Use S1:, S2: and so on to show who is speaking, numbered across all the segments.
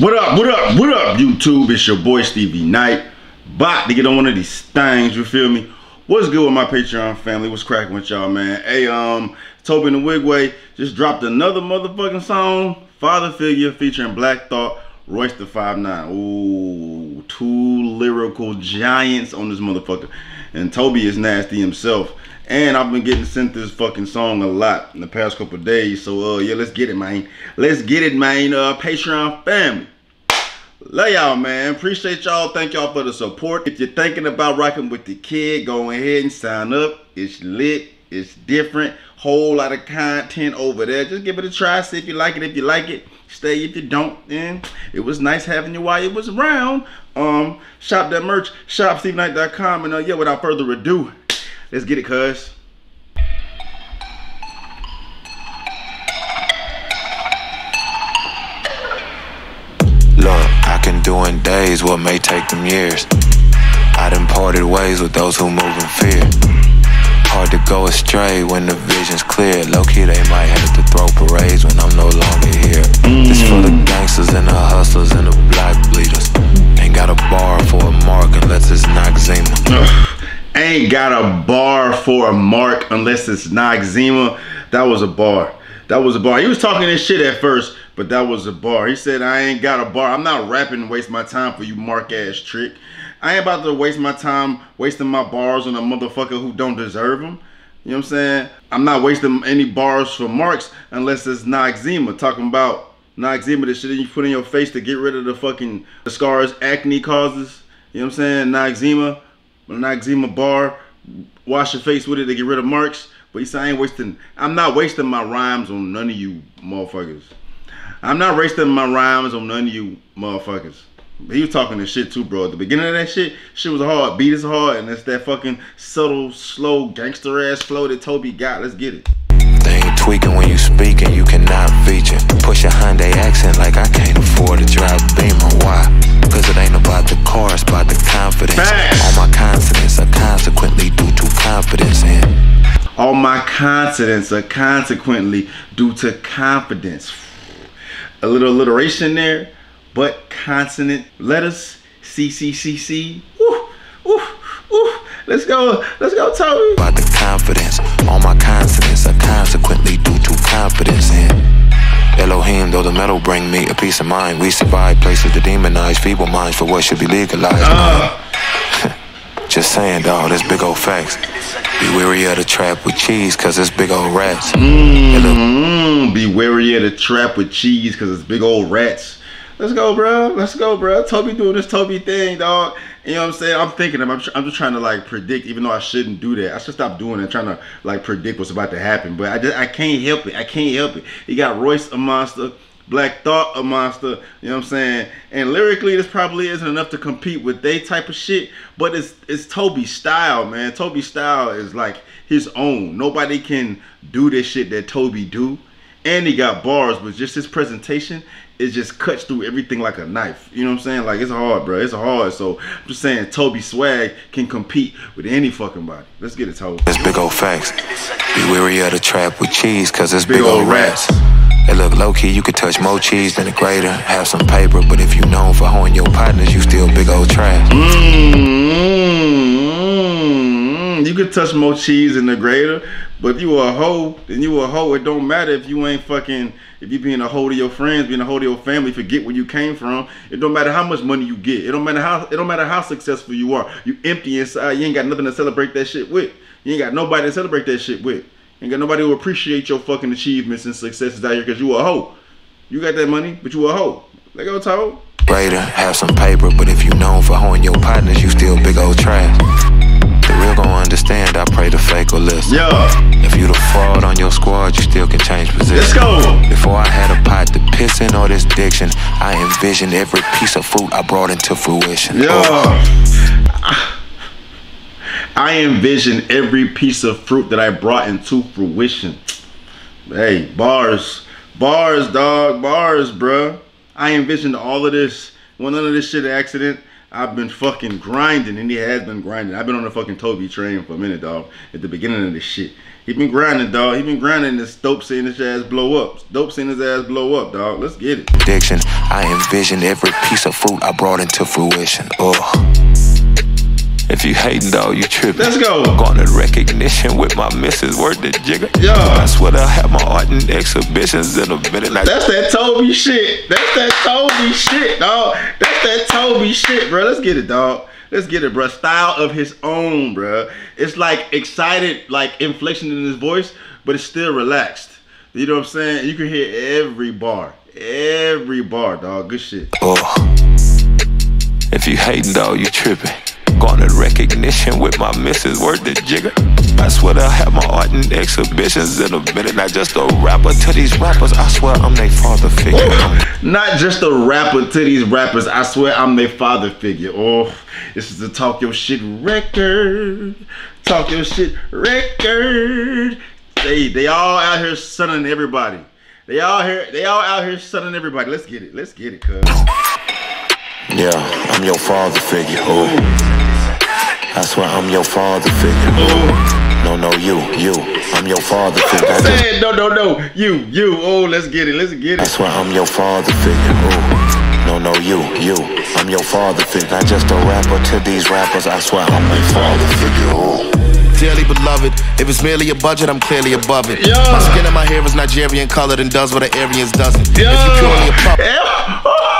S1: What up, what up, what up, YouTube? It's your boy Stevie Knight. Bot to get on one of these things, you feel me? What's good with my Patreon family? What's cracking with y'all, man? Hey, um, Tobi Nwigwe just dropped another motherfucking song, Father Figure, featuring Black Thought, Royce da 5'9". Ooh, two lyrical giants on this motherfucker. And Tobi is nasty himself. And I've been getting sent this fucking song a lot in the past couple days. So, uh, yeah, let's get it, man. Let's get it, man. Uh, Patreon family. Love y'all, man. Appreciate y'all. Thank y'all for the support. If you're thinking about rocking with the kid, go ahead and sign up. It's lit. It's different. Whole lot of content over there. Just give it a try. See if you like it. If you like it, stay. If you don't, then it was nice having you while it was around. Um, shop that merch. ShopStevieKnight.com. And uh, yeah, without further ado, let's get it, cuz.
S2: Look, I can do in days what may take them years. I done parted ways with those who move in fear. Hard to go astray when the vision's clear. Low key, they might have to throw parades when I'm no longer here. This for the gangsters and the hustlers and the black bleeders. Ain't got a bar for a mark unless it's Noxzema.
S1: Ain't got a bar for a mark unless it's Noxzema. That was a bar. That was a bar. He was talking this shit at first, but that was a bar. He said, I ain't got a bar. I'm not rapping and waste my time for you mark ass trick. I ain't about to waste my time wasting my bars on a motherfucker who don't deserve them. You know what I'm saying? I'm not wasting any bars for marks unless it's Noxzema. Talking about Noxzema, the shit that you put in your face to get rid of the fucking the scars acne causes. You know what I'm saying? Noxzema, Noxzema bar. Wash your face with it to get rid of marks. But he said I ain't wasting, I'm not wasting my rhymes on none of you motherfuckers. I'm not wasting my rhymes on none of you motherfuckers. He was talking this shit too, bro. At the beginning of that shit, shit was hard. Beat is hard, and it's that fucking subtle, slow, gangster ass flow that Tobi got. Let's get it.
S2: They ain't tweaking when you speaking, you cannot feature. Push a Hyundai accent like I can't afford to drive Beamer. Why? Cause it ain't about the car, it's about the confidence.
S1: Facts.
S2: All my consonants are consequently due to confidence in.
S1: All my consonants are consequently due to confidence. A little alliteration there, but consonant letters. C C C C. Woo, woo, woo. Let's go. Let's go, Tobi.
S2: About the confidence. All my consonants are consequently due to confidence in. Elohim, though the metal bring me a peace of mind. We survive places to demonize feeble minds for what should be legalized.
S1: Uh,
S2: Just saying, dawg, that's big old facts. Be wary of the trap with cheese, cause it's big old rats.
S1: mm, be wary of the trap with cheese because it's big old rats. Let's go, bro. Let's go, bro. Tobi doing this Tobi thing, dog. You know what I'm saying? I'm thinking, I'm, I'm just trying to like predict, even though I shouldn't do that. I should stop doing it, trying to like predict what's about to happen. But I just, I can't help it. I can't help it. He got Royce a monster, Black Thought a monster. You know what I'm saying? And lyrically, this probably isn't enough to compete with they type of shit. But it's it's Tobi style, man. Tobi style is like his own. Nobody can do this shit that Tobi do. And he got bars, but just his presentation, it just cuts through everything like a knife. You know what I'm saying? Like it's hard, bro. It's hard. So I'm just saying Tobi Swag can compete with any fucking body. Let's get it, Tobi.
S2: It's big old facts. Be wary of the trap with cheese, cause it's big,
S1: Big
S2: old
S1: old
S2: rats. Hey, look, low key, you could touch more cheese than a grater. Have some paper, but if you known for hoeing your partners, you still big old trash.
S1: Mm, you could touch more cheese in the grater, but if you a hoe, then you a hoe. It don't matter if you ain't fucking, if you being a hoe to your friends, being a hoe to your family, forget where you came from. It don't matter how much money you get. It don't matter how, it don't matter how successful you are. You empty inside. You ain't got nothing to celebrate that shit with. You ain't got nobody to celebrate that shit with. You ain't got nobody who appreciate your fucking achievements and successes out here because you a hoe. You got that money, but you a hoe. Let go, Toad.
S2: Grater, have some paper, but if you known for hoeing your partners, you still big old trash. The real gon' understand, I pray the fake will listen.
S1: Yeah.
S2: If you the fraud on your squad, you still can change position.
S1: Let's go.
S2: Before I had a pot to piss in or this diction, I envisioned every piece of fruit I brought into fruition.
S1: Yeah.
S2: Oh,
S1: I envision every piece of fruit that I brought into fruition. Hey, bars, bars, dog, bars, bruh. I envisioned all of this. When none of this shit accident. I've been fucking grinding, and he has been grinding. I've been on the fucking Tobi train for a minute, dog. At the beginning of this shit, he been grinding, dog. He been grinding. This dope seeing his ass blow up. Dope seeing his ass blow up, dog. Let's get it.
S2: Addiction. I envision every piece of fruit I brought into fruition. Oh. If you hating, dog, you tripping.
S1: Let's go.
S2: Garnered recognition with my missus, word the jigger.
S1: Yeah.
S2: I swear I have my art in exhibitions in a minute. Like,
S1: That's that Tobi shit. That's that Tobi shit, dog. That's that Tobi shit, bro. Let's get it, dog. Let's get it, bro. Style of his own, bro. It's like excited, like inflection in his voice, but it's still relaxed. You know what I'm saying? You can hear every bar, every bar, dog. Good shit.
S2: oh. If you hating, dog, you tripping. Garnered recognition with my missus, word the jigger. I swear I have my art in exhibitions in a minute. Not just a rapper to these rappers, I swear I'm their father figure.
S1: Not just a rapper to these rappers. I swear I'm their father figure. Oh, this is the Talk Your Shit record. Talk Your Shit record. They they all out here sunning everybody. They all here they all out here sunning everybody. Let's get it. Let's get it, cuz.
S2: Yeah, I'm your father figure. Oh. I swear I'm your father figure. No, no, you, you. I'm your father figure. I, just,
S1: Say no, no, no. You, you. Oh, let's get it. Let's get it.
S2: I
S1: it.
S2: swear I'm your father figure. Oh. No, no, you, you. I'm your father figure. Not just a rapper to these rappers. I swear I'm my father figure. Oh.
S3: Dearly beloved, if it's merely a budget, I'm clearly above it.
S1: Yeah.
S3: My skin and my hair is Nigerian colored and does what the Aryans doesn't. If you purely a puppet,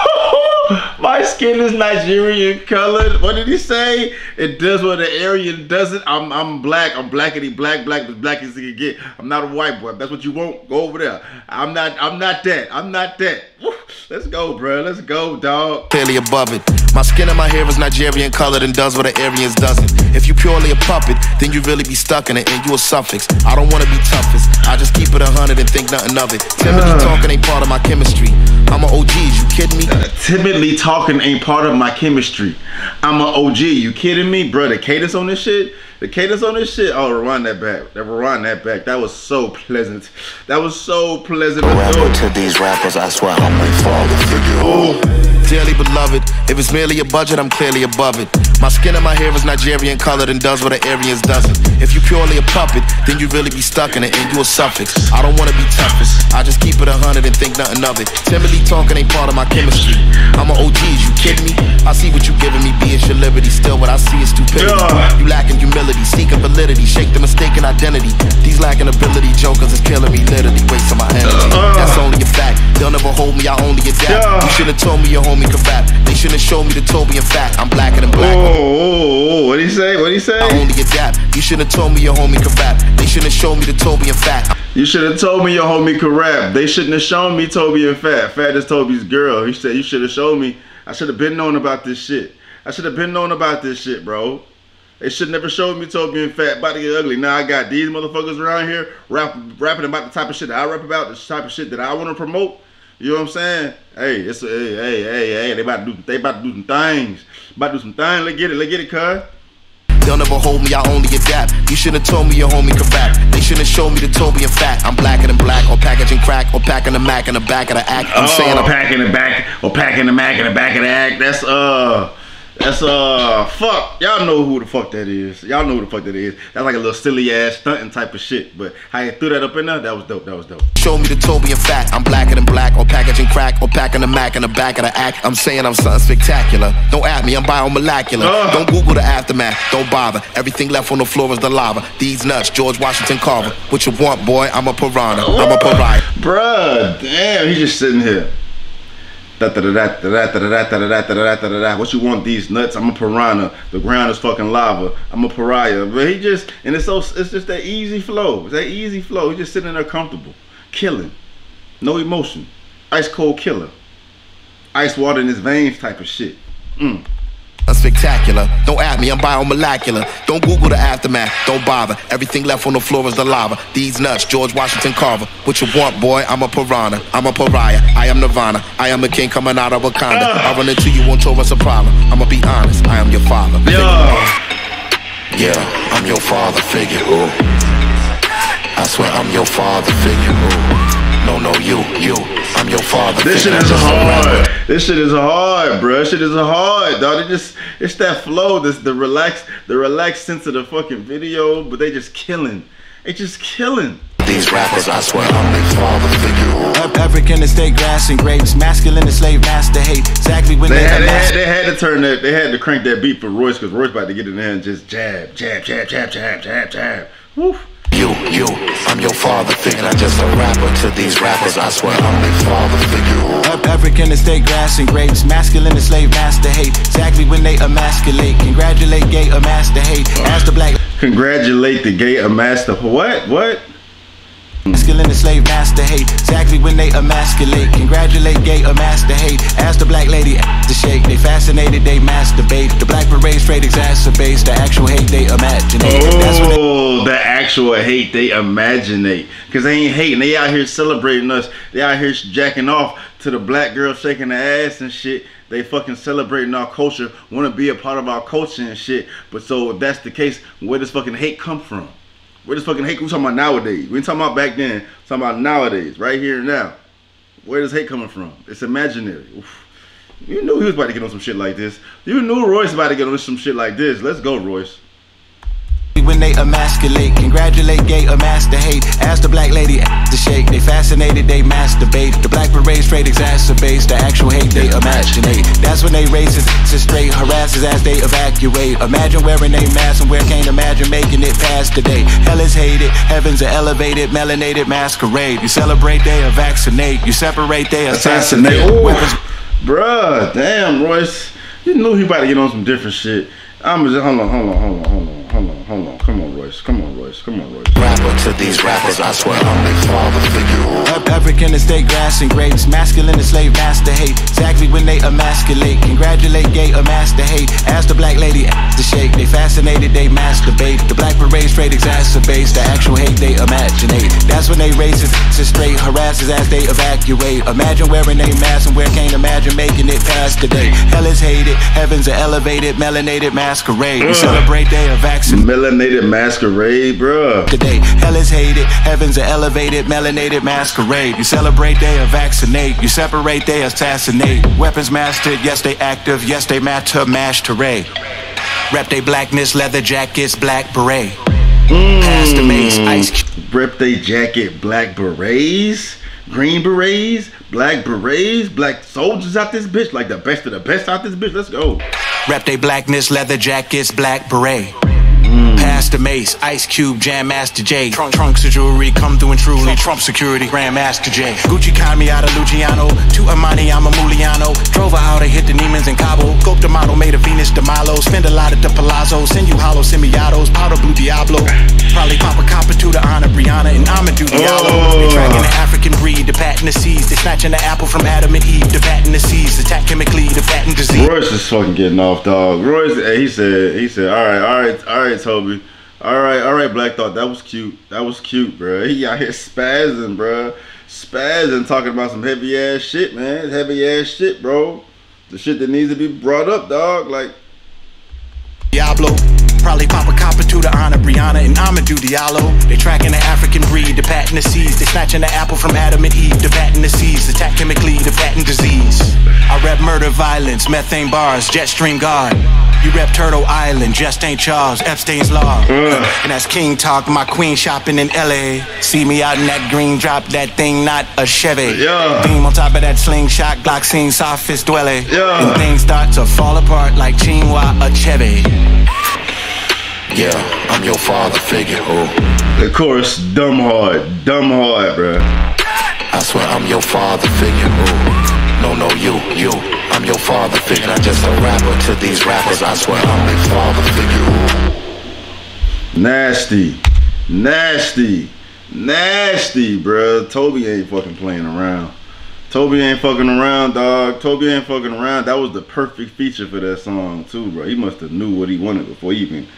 S1: My skin is Nigerian colored. What did he say? It does what an Aryan doesn't. I'm I'm black. I'm blackity black, black as black as he can get. I'm not a white boy. If that's what you want, go over there. I'm not I'm not that. I'm not that. Woo. Let's go, bro. Let's go, dog.
S3: clearly above it. My skin and my hair is Nigerian colored and does what the Aryans doesn't. If you purely a puppet, then you really be stuck in it and you a suffix. I don't wanna be toughest. I just keep it a hundred and think nothing of it. Timidly ah. talking ain't part of my chemistry. I'm an OG, you kidding me?
S1: Uh, timidly talking ain't part of my chemistry. I'm an OG. You kidding me, bro? The cadence on this shit. The cadence on this shit. Oh, rewind that back. Rewind that back. That was so pleasant. That was so pleasant. Let's go.
S2: Rapper to these rappers. I swear I'm my father figure.
S3: Dearly beloved, if it's merely a budget, I'm clearly above it. My skin and my hair is Nigerian colored and does what the Aryans doesn't. If you purely a puppet, then you really be stuck in it and you a suffix. I don't wanna be toughest. I just keep it a hundred and think nothing of it. Timidly talking ain't part of my chemistry. I'm an OG, is you kidding me? I see what you giving me, be it your liberty. Still, what I see is stupidity.
S1: Yeah.
S3: Validity, shake the mistaken identity. These lacking ability jokers is killing me, literally wasting my energy. Uh. That's only a fact. They'll never hold me, I only adapt.
S1: Yeah.
S3: You should've told me your homie could rap. They should've showed me the Tobi in fact. I'm blacker than black.
S1: Oh, oh, oh, what he say? What he say?
S3: I only adapt. You should've told me your homie could rap. They should've showed me the Tobi in fact.
S1: You should have told me your homie could rap. They shouldn't have shown me Tobi and Fat. Fat is Tobi's girl. He said you should have showed me. I should have been known about this shit. I should have been known about this shit, bro. They should never showed me Tobi and Fat about to get ugly. Now I got these motherfuckers around here rap, rapping about the type of shit that I rap about, the type of shit that I want to promote. You know what I'm saying? Hey, it's a, hey, hey, hey, hey. They about to do, they about to do some things. About to do some things. Let's get it. Let's get it, cuz.
S3: They'll never hold me, I only adapt. You should've told me your homie could rap. They should've showed me the Tobi in fact. I'm blacker than black, or packaging crack, or packing the Mac in the back of the act. I'm saying
S1: oh,
S3: I'm
S1: packing the back or packing the Mac in the back of the act. That's uh, that's uh, fuck. Y'all know who the fuck that is. Y'all know who the fuck that is. That's like a little silly ass stunting type of shit. But how you threw that up in there, that was dope. That was dope.
S3: Show me the Tobi and fact. I'm blacker than black, or packaging crack, or packing the Mac in the back of the act. I'm saying I'm something spectacular. Don't at me, I'm biomolecular.
S1: Ugh.
S3: Don't Google the aftermath, don't bother. Everything left on the floor is the lava. These nuts, George Washington Carver. What you want, boy? I'm a piranha. I'm a pariah.
S1: Bruh, damn, he's just sitting here. What you want? These nuts? I'm a piranha. The ground is fucking lava. I'm a pariah. But he just and it's so it's just that easy flow. It's that easy flow. He's just sitting there comfortable, killing, no emotion, ice cold killer, ice water in his veins type of shit. Mm.
S3: I'm spectacular. Don't at me, I'm biomolecular. Don't Google the aftermath, don't bother. Everything left on the floor is the lava. These nuts, George Washington Carver. What you want, boy? I'm a piranha. I'm a pariah. I am Nirvana. I am a king coming out of Wakanda. I run into you on tour, what's a problem? I'ma be honest, I am your father.
S2: Yeah, I'm your father figure. Ooh. I swear I'm your father figure. Ooh.
S3: No, no, you, you. I'm your father.
S1: This shit is
S3: a
S1: hard. This shit is hard, bro. This shit is hard, dog. It just it's that flow, this the relaxed, the relaxed sense of the fucking video, but they just killing. They just killing.
S3: These rappers, I swear, I'm their father figure.
S4: Up African estate grass and grapes, masculine and slave master hate. Exactly when
S1: They
S4: they,
S1: had, they had, they had to turn that, they had to crank that beat for Royce because Royce about to get in there and just jab, jab, jab, jab, jab, jab, jab. Woo.
S3: You, you, I'm your father figure. I'm just a rapper to these rappers. I swear, I'm their father figure.
S4: Up African estate grass and grapes, masculine and slave master hate. Exactly when they emasculate, congratulate gay a master hate. Ask the black
S1: Congratulate the gay a master. What? What?
S4: masculine and slave master hate. Exactly when they emasculate, congratulate gay or master hate. Ask the black lady to shake. They fascinated, they masturbate. The black parade straight exacerbates the actual hate they they
S1: Oh, the actual hate they imaginate. Cause they ain't hating. They out here celebrating us. They out here jacking off to the black girl shaking the ass and shit. They fucking celebrating our culture, want to be a part of our culture and shit. But so if that's the case, where does fucking hate come from? Where does fucking hate? We talking about nowadays. We ain't talking about back then. Talking about nowadays, right here and now. Where does hate coming from? It's imaginary. Oof. You knew he was about to get on some shit like this. You knew Royce about to get on some shit like this. Let's go, Royce.
S4: When they emasculate, congratulate gay or master hate. Ask the black lady to shake. They fascinated, they masturbate. The black parade straight exacerbates the actual hate they imaginate. That's when they racist to straight harasses as they evacuate. Imagine wearing a mask and where can't imagine making it past today. Hell is hated, heavens are elevated, melanated masquerade. You celebrate, they are vaccinate. You separate, they assassinate.
S1: Assassinate. Ooh. Bruh, damn, Royce. You knew he about to get on some different shit. I'm just hold on, hold on, hold on, hold on, hold on, hold on. Come on, Royce. Come on, Royce. Come on, Royce.
S3: Rapper to these rappers. I swear, I'm their father figure.
S4: Up African estate grass and grapes, masculine and slave master hate. Exactly when they emasculate, congratulate gay or master hate. Ask the black lady to shake. They fascinated, they masturbate. The black parade straight exacerbates the actual hate they imaginate. That's when they racist to straight harasses as they evacuate. Imagine wearing a mask and where can't imagine making it past the day. Hell is hated, heavens are elevated, melanated masquerade. We celebrate, day of vaccinated
S1: Melanated masquerade, bruh.
S4: today. Hell is hated, heavens are elevated, melanated masquerade. You celebrate, day of vaccinate. You separate, they assassinate. Weapons mastered, yes they active, yes they matter, mash terrain. Rep they blackness, leather jackets, black beret. Past the mace, ice cube.
S1: Rep they jacket, black berets, green berets, black berets, black soldiers out this bitch. Like the best of the best out this bitch. Let's go.
S4: Rep they blackness, leather jackets, black beret. Pass the mace, Ice Cube, Jam Master Jay. Trunk, trunks of jewelry, come through and truly. Trump security, Grandmaster Jay. Gucci me out of Luciano. To Armani, I'm a Muliano. Drove her out, I hit the Neiman's in Cabo. Coke the model, made a Venus de Milo. Spend a lot at the Palazzo. Send you hollow semi-autos, powder blue Diablo. Probably pop a copper to the honor Breonna and Amadou Diallo.
S1: Oh.
S4: They tracking the African patent the seas. They snatching the apple from Adam and Eve. The patent the seas, attack chemically, the patent disease.
S1: Royce is fucking getting off, dog. Royce, hey, he said, he said, all right, all right, all right, Tobi. All right, all right, Black Thought. That was cute. That was cute, bro. He out here spazzing, bro. Spazzing, talking about some heavy ass shit, man. Heavy ass shit, bro. The shit that needs to be brought up, dog. Like,
S4: Diablo. Probably pop a copper to the honor Breonna and Amadou Diallo. They tracking the African breed, the patent the seas. They snatching the apple from Adam and Eve, the patent the seas. Attack chemically, the patent disease. I rep murder, violence, methane bars, jet stream guard. You rep Turtle Island, just ain't Charles, Epstein's law. And that's King talk, my queen shopping in LA. See me out in that green drop, that thing not a Chevy.
S1: Yeah.
S4: Beam on top of that slingshot, Glock scene, softest dwelly.
S1: Yeah.
S4: And things start to fall apart like Chinua Achebe.
S3: Yeah, I'm your father figure. Oh,
S1: of course, dumb hard, dumb hard, bro.
S3: I swear I'm your father figure. Oh, no, no, you, you. I'm your father figure. Not just a rapper to these rappers. I swear I'm their father figure. Oh.
S1: Nasty, nasty, nasty, bro. Tobi ain't fucking playing around. Tobi ain't fucking around, dog. Tobi ain't fucking around. That was the perfect feature for that song too, bro. He must have knew what he wanted before he even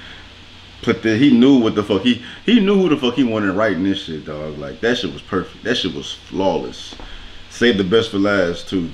S1: put the. He knew what the fuck he he knew who the fuck he wanted writing this shit, dog. Like that shit was perfect. That shit was flawless. Save the best for last too.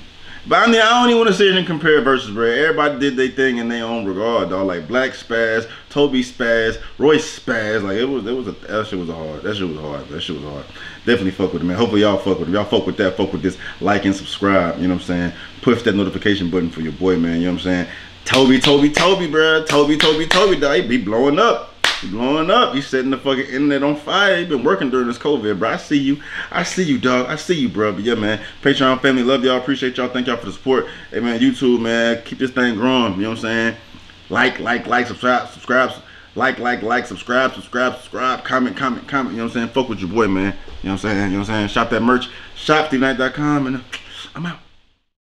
S1: But I mean, I don't even want to sit here and compare versus, bro. Everybody did their thing in their own regard, dog. Like Black Spaz, Tobi Spaz, Royce Spaz. Like it was, it was a that shit was hard. That shit was hard. That shit was hard. Definitely fuck with it, man. Hopefully y'all fuck with it. Y'all fuck with that. Fuck with this. Like and subscribe. You know what I'm saying? Push that notification button for your boy, man. You know what I'm saying? Tobi, Tobi, Tobi, bro. Tobi, Tobi, Tobi, dog. He be blowing up blowing up. You setting the fucking internet on fire. You been working during this COVID, bro. I see you. I see you, dog. I see you, bro. But yeah, man. Patreon family, love y'all. Appreciate y'all. Thank y'all for the support. Hey, man, YouTube, man. Keep this thing growing. You know what I'm saying? Like, like, like, subscribe, subscribe. Like, like, like, subscribe, subscribe, subscribe, comment, comment, comment. You know what I'm saying? Fuck with your boy, man. You know what I'm saying? You know what I'm saying? Shop that merch. ShopTheNight.com and I'm out.